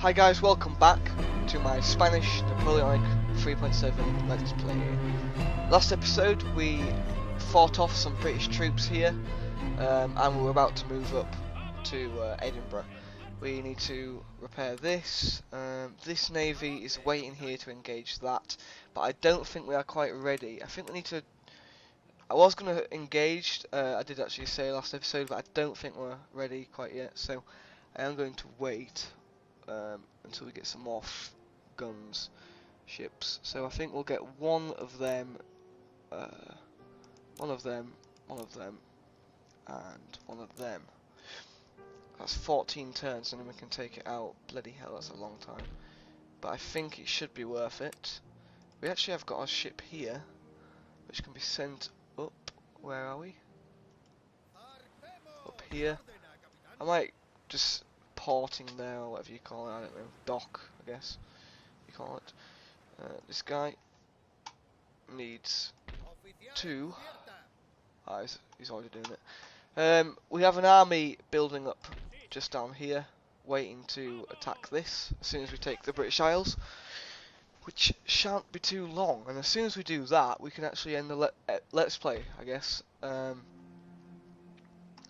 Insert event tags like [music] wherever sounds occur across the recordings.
Hi guys, welcome back to my Spanish Napoleonic 3.7 Let's Play. Last episode we fought off some British troops here um, and we were about to move up to uh, Edinburgh. We need to repair this. Um, this navy is waiting here to engage that, but I don't think we are quite ready. I think we need to. I was going to engage. Uh, I did actually say last episode, but I don't think we're ready quite yet. So I am going to wait um, until we get some more guns ships. So I think we'll get one of them, uh, one of them, one of them, and one of them. That's 14 turns and then we can take it out. Bloody hell, that's a long time. But I think it should be worth it. We actually have got our ship here, which can be sent up. Where are we? Up here. I might just porting there, or whatever you call it, I don't know. Dock, I guess you call it. Uh, this guy needs two. Ah, he's, he's already doing it. Um, we have an army building up just down here, waiting to attack this as soon as we take the British Isles, which shan't be too long. And as soon as we do that, we can actually end the le uh, Let's Play, I guess, um,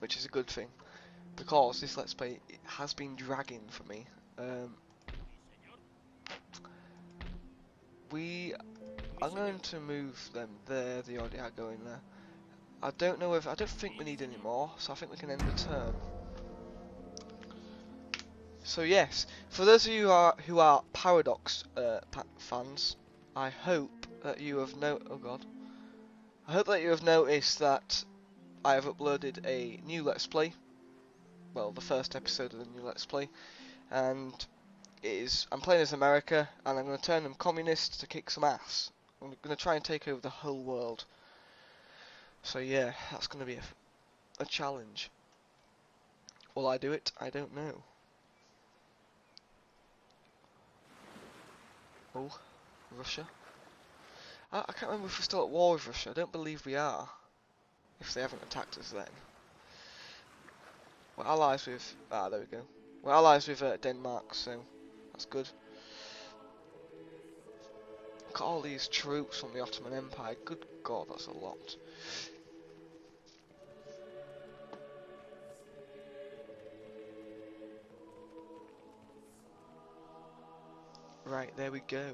which is a good thing, because this Let's Play has been dragging for me. Um, we I'm going to move them there, they already are going there. I don't know if I don't think we need any more, so I think we can end the turn. So yes, for those of you who are who are Paradox uh, fans, I hope that you have no oh god, I hope that you have noticed that I have uploaded a new Let's Play. Well, the first episode of the new Let's Play, and it is I'm playing as America, and I'm going to turn them communist to kick some ass. I'm going to try and take over the whole world. So yeah, that's going to be a, a challenge. Will I do it? I don't know. Oh, Russia. I, I can't remember if we're still at war with Russia. I don't believe we are. If they haven't attacked us then. We're allies with... Ah, there we go. We're allies with uh, Denmark, so that's good. At all these troops from the Ottoman Empire. Good God, that's a lot. Right, there we go.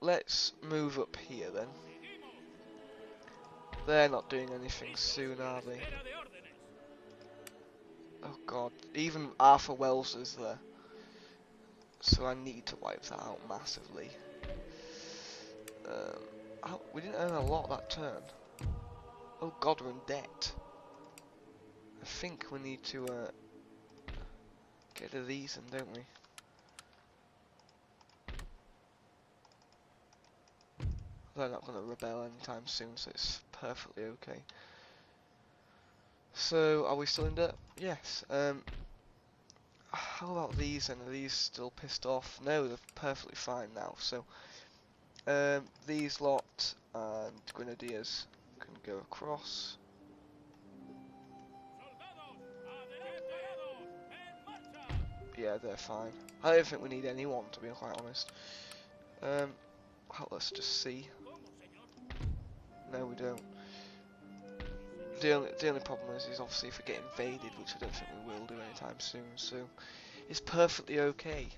Let's move up here then. They're not doing anything soon, are they? Oh god, even Arthur Wellesley is there. So I need to wipe that out massively. Um, oh, we didn't earn a lot that turn. Oh god, we're in debt. I think we need to uh, get rid of these then, don't we? They're not going to rebel anytime soon, so it's perfectly okay. So, are we still in debt? Yes. Um, how about these and are these still pissed off? No, they're perfectly fine now. So, um, these lot and Grenadiers can go across. Yeah, they're fine. I don't think we need anyone, to be quite honest. Um, let's just see. No, we don't. The only, the only problem is, is obviously if we get invaded, which I don't think we will do anytime soon, so it's perfectly okay.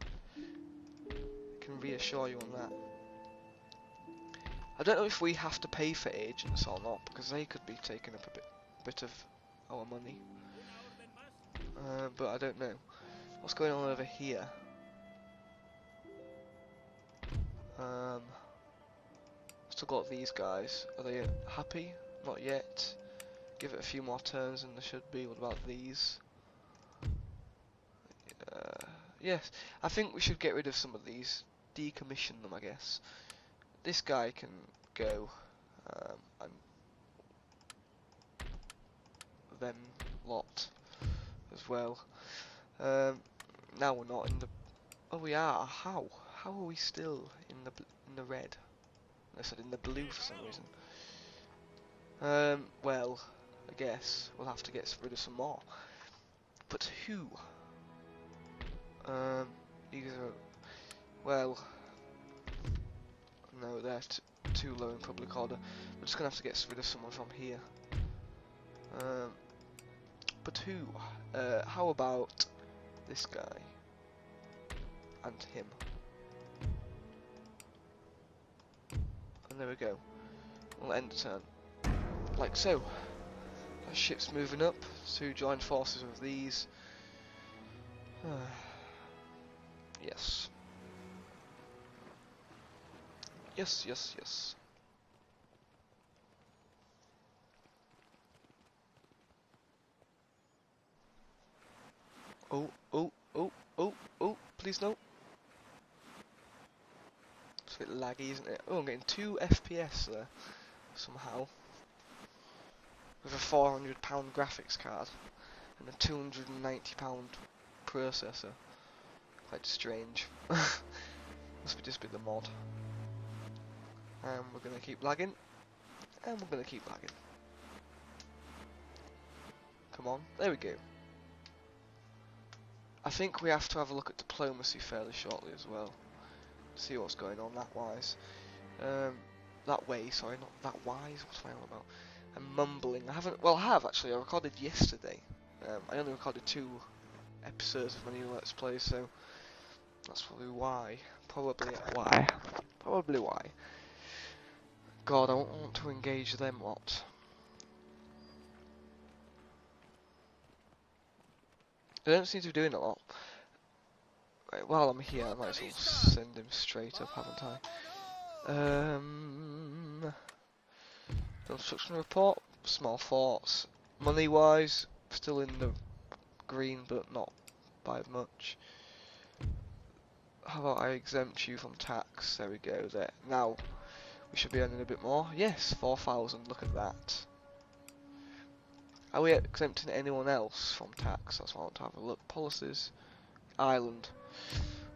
I can reassure you on that. I don't know if we have to pay for agents or not, because they could be taking up a bit, bit of our money. Uh, but I don't know. What's going on over here? Um, still got these guys. Are they happy? Not yet. Give it a few more turns and they should be. What about these? Uh, yes, I think we should get rid of some of these. Decommission them, I guess. This guy can go. Um, and them lot as well. Um, now we're not in the. Oh, we are. How? How are we still in the in the red? I said in the blue for some reason. Um, well, I guess we'll have to get rid of some more. But who? Um, are, well, no, they're too low in public order. We're just gonna have to get rid of someone from here. Um, but who? Uh, how about this guy and him? And there we go. We'll end turn. Like so. That ship's moving up to join forces with these. [sighs] yes. Yes, yes, yes. Oh, oh, oh, oh, oh, please no. Bit laggy, isn't it? Oh, I'm getting 2 FPS there, somehow. With a £400 graphics card and a £290 processor. Quite strange. [laughs] Must be just be the mod. And we're gonna keep lagging. And we're gonna keep lagging. Come on, there we go. I think we have to have a look at diplomacy fairly shortly as well. See what's going on that wise. Um, that way, sorry, not that wise. what am I on about? I'm mumbling. I haven't. Well, I have actually. I recorded yesterday. Um, I only recorded two episodes of my new Let's Play, so that's probably why. Probably why. Probably why. God, I don't want to engage them lot. They don't seem to be doing a lot. Right, while I'm here, I might as well send him straight up, haven't I? Um, construction report, small forts. Money-wise, still in the green, but not by much. How about I exempt you from tax? There we go. There. Now, we should be earning a bit more. Yes, 4,000. Look at that. Are we exempting anyone else from tax? That's what I want to have a look. Policies. Ireland.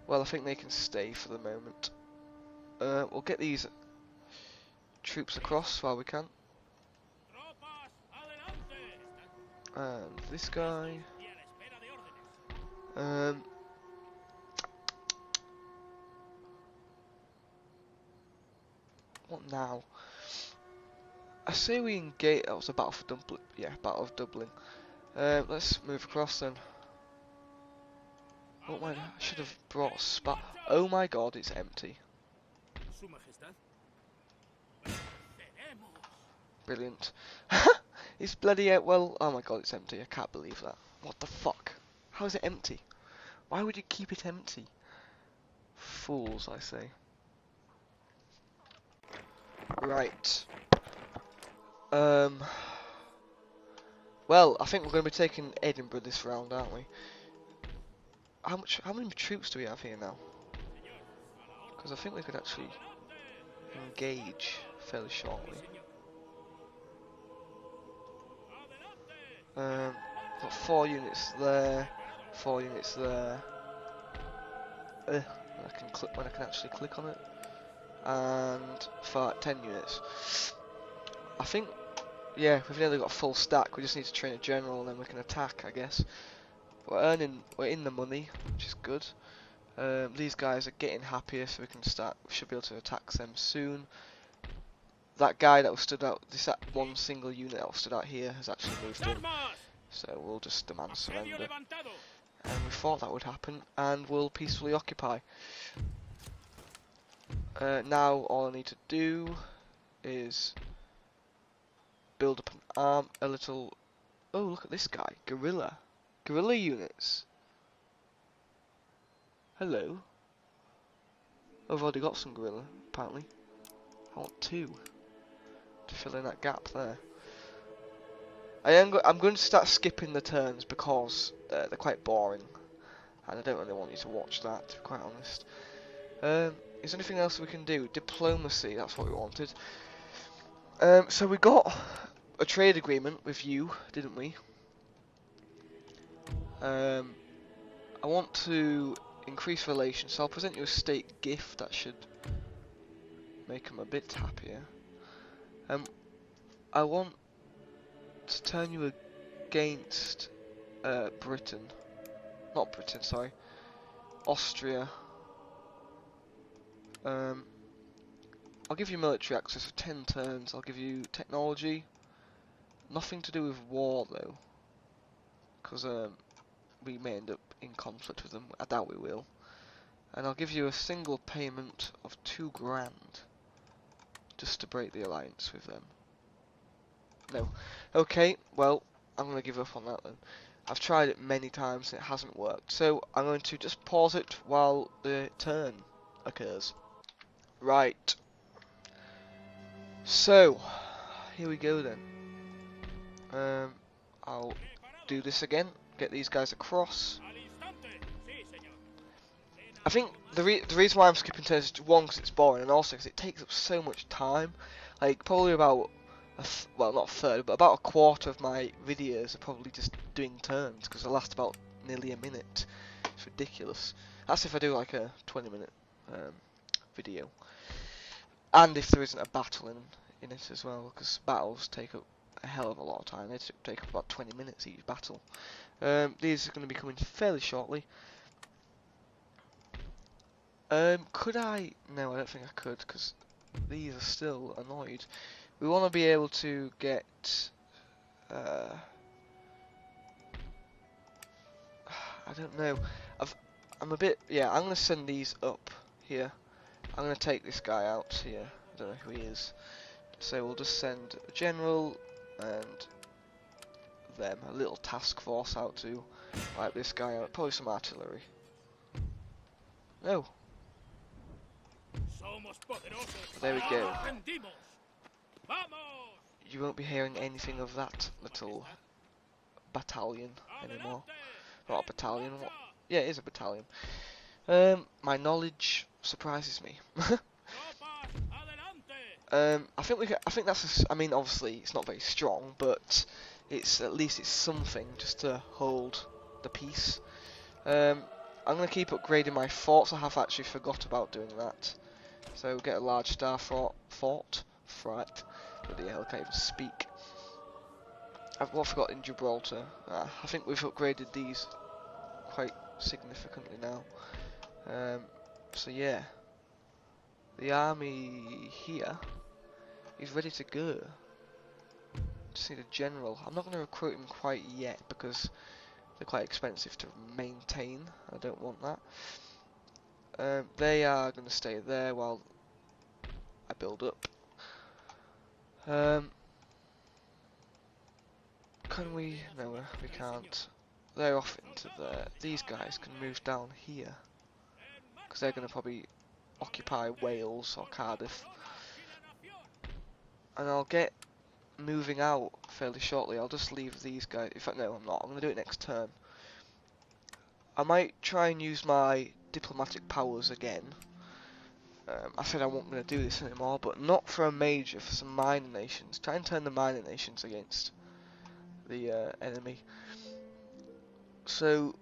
Well, I think they can stay for the moment. Uh, we'll get these troops across while we can. And this guy. Um, what now? I say we engage. That was a battle for Dublin. Yeah, battle of Dublin. Um, let's move across then. Oh my! I should have brought spat. Oh my God! It's empty. Brilliant. [laughs] it's bloody out. Well, oh my God! It's empty. I can't believe that. What the fuck? How is it empty? Why would you keep it empty? Fools, I say. Right. Um. [sighs] Well, I think we're going to be taking Edinburgh this round, aren't we? How much? How many troops do we have here now? Because I think we could actually engage fairly shortly. Um, got four units there, four units there. Uh, I can click when I can actually click on it, and for ten units. I think yeah, we've nearly got a full stack. We just need to train a general and then we can attack, I guess. We're earning, we're in the money, which is good. Um, these guys are getting happier, so we can start. We should be able to attack them soon. That guy that was stood out, this one single unit that was stood out here has actually moved in. So we'll just demand surrender. And we thought that would happen, and we'll peacefully occupy. Uh, now all I need to do is build up an arm, a little... Oh, look at this guy. Guerrilla. Guerrilla units. Hello. I've already got some guerrilla, apparently. I want two. To fill in that gap there. I am go I'm going to start skipping the turns because uh, they're quite boring. And I don't really want you to watch that, to be quite honest. Um, is there anything else we can do? Diplomacy, that's what we wanted. Um, so we got a trade agreement with you, didn't we? Um, I want to increase relations, so I'll present you a state gift that should make them a bit happier. Um, I want to turn you against uh, Britain. Not Britain, sorry. Austria. Um, I'll give you military access for 10 turns. I'll give you technology. Nothing to do with war though. Because um, we may end up in conflict with them. I doubt we will. And I'll give you a single payment of two grand. Just to break the alliance with them. No. Okay, well, I'm going to give up on that then. I've tried it many times and it hasn't worked. So I'm going to just pause it while the turn occurs. Right. So, here we go then. Um, I'll do this again. Get these guys across. I think the re the reason why I'm skipping turns is one because it's boring, and also because it takes up so much time. Like probably about a well, not third, but about a quarter of my videos are probably just doing turns because they last about nearly a minute. It's ridiculous. That's if I do like a 20 minute um, video, and if there isn't a battle in in it as well, because battles take up a hell of a lot of time. They take about 20 minutes each battle. Um, these are going to be coming fairly shortly. Um, could I? No, I don't think I could because these are still annoyed. We want to be able to get. Uh, [sighs] I don't know. I've, I'm a bit. Yeah, I'm gonna send these up here. I'm gonna take this guy out here. I don't know who he is. So we'll just send a general and them a little task force out to wipe this guy out. Probably some artillery. No, there we go. You won't be hearing anything of that little battalion anymore. Not a battalion. What? Yeah, it is a battalion. Um, my knowledge surprises me. [laughs] um, I think we. I think that's. A, I mean, obviously, it's not very strong, but it's at least it's something just to hold the peace. Um, I'm gonna keep upgrading my forts. I have actually forgot about doing that. So get a large star fort, fort, fright. Bloody hell, I can't even speak. I've what forgot in Gibraltar. Uh, I think we've upgraded these quite significantly now. Um, so yeah, the army here is ready to go. Just need a general. I'm not going to recruit him quite yet because they're quite expensive to maintain. I don't want that. Um, they are going to stay there while I build up. Um, can we? No, we can't. They're off into there. These guys can move down here because they're going to probably occupy Wales or Cardiff. And I'll get moving out fairly shortly. I'll just leave these guys. In fact, no, I'm not. I'm going to do it next turn. I might try and use my diplomatic powers again. Um, I said I wasn't going to do this anymore, but not for a major, for some minor nations. Try and turn the minor nations against the uh, enemy. So,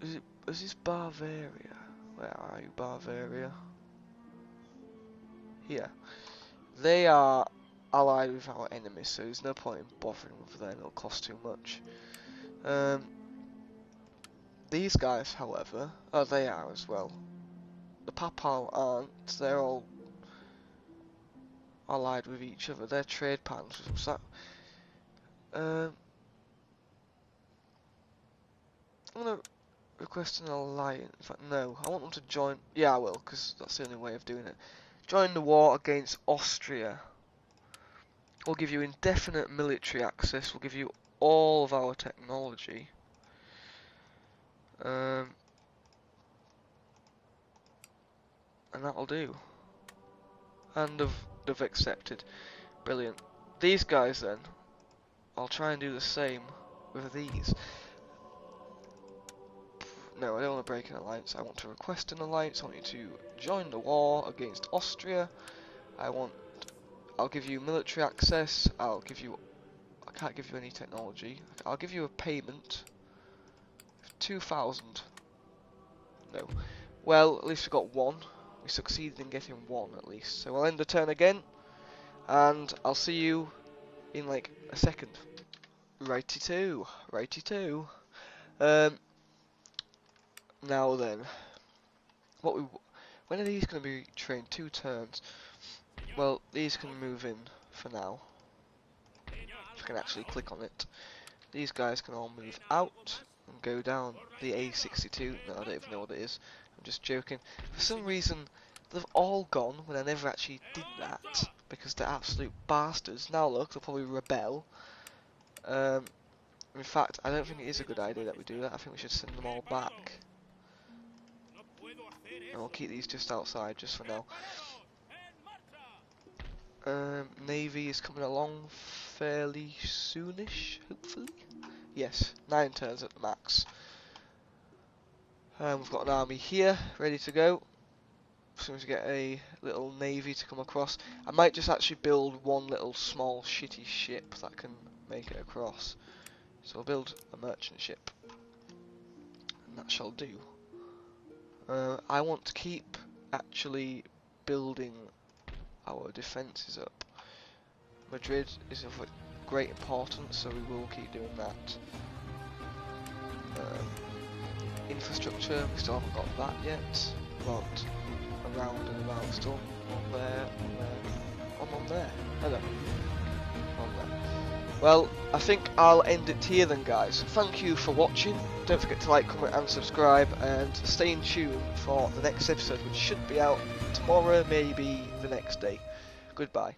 is it is this Bavaria? Where are you, Bavaria? Here. They are allied with our enemies, so there's no point in bothering with them. It'll cost too much. Um, these guys, however, oh, they are as well. The Papal aren't. They're all allied with each other. They're trade partners. So, um, I'm gonna request an alliance. In fact, no. I want them to join. Yeah, I will, because that's the only way of doing it. Join the war against Austria. We'll give you indefinite military access. We'll give you all of our technology. Um, and that'll do. And they've, they've accepted. Brilliant. These guys then, I'll try and do the same with these. No, I don't want to break an alliance. I want to request an alliance. I want you to join the war against Austria. I want. I'll give you military access. I'll give you. I can't give you any technology. I'll give you a payment 2,000. No. Well, at least we got one. We succeeded in getting one, at least. So I'll end the turn again. And I'll see you in, like, a second. Righty-two. Righty-two. Um, Now then, what we when are these going to be trained? Two turns. Well, these can move in for now. If I can actually click on it. These guys can all move out and go down the A62. No, I don't even know what it is. I'm just joking. For some reason, they've all gone when I never actually did that because they're absolute bastards. Now look, they'll probably rebel. Um, in fact, I don't think it is a good idea that we do that. I think we should send them all back. And we'll keep these just outside just for now. Um, Navy is coming along fairly soonish, hopefully. Yes, nine turns at the max. Um, we've got an army here, ready to go. As soon as we get a little navy to come across. I might just actually build one little small shitty ship that can make it across. So I'll build a merchant ship. And that shall do. Uh, I want to keep actually building our defences up. Madrid is of great importance, so we will keep doing that. Um, infrastructure, we still haven't got that yet, but around and about still on there, on there, on there, hello, on there. Well, I think I'll end it here then guys. Thank you for watching, don't forget to like, comment and subscribe, and stay in tune for the next episode which should be out tomorrow, maybe the next day. Goodbye.